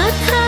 I've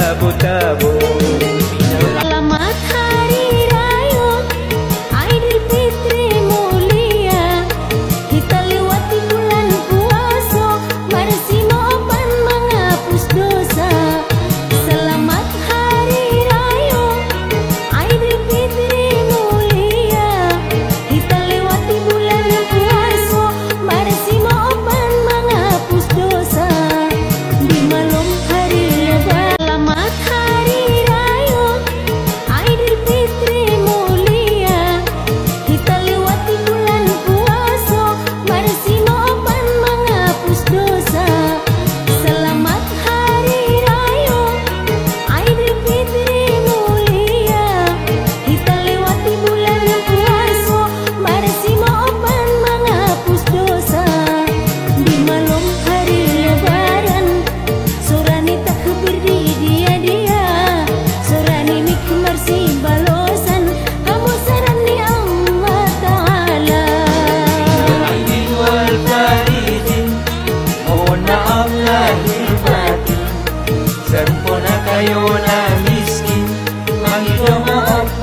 na tabo-tabo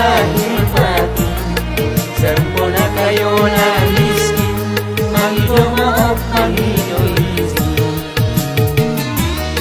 날.